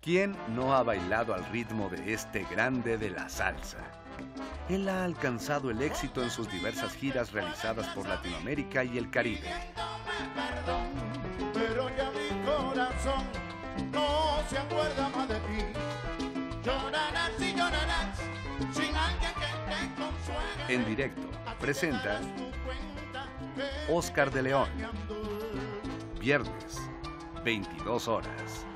¿Quién no ha bailado al ritmo de este grande de la salsa? Él ha alcanzado el éxito en sus diversas giras realizadas por Latinoamérica y el Caribe. En directo, presenta Oscar de León. Viernes, 22 horas.